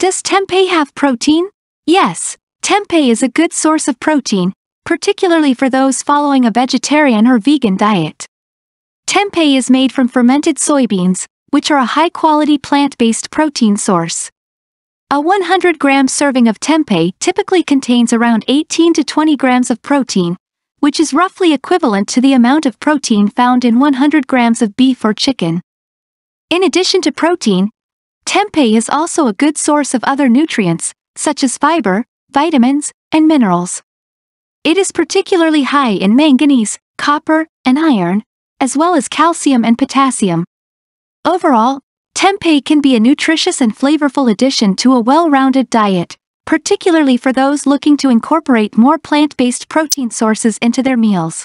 Does tempeh have protein? Yes, tempeh is a good source of protein, particularly for those following a vegetarian or vegan diet. Tempeh is made from fermented soybeans, which are a high-quality plant-based protein source. A 100 gram serving of tempeh typically contains around 18 to 20 grams of protein, which is roughly equivalent to the amount of protein found in 100 grams of beef or chicken. In addition to protein, tempeh is also a good source of other nutrients, such as fiber, vitamins, and minerals. It is particularly high in manganese, copper, and iron, as well as calcium and potassium. Overall, tempeh can be a nutritious and flavorful addition to a well-rounded diet, particularly for those looking to incorporate more plant-based protein sources into their meals.